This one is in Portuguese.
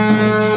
Música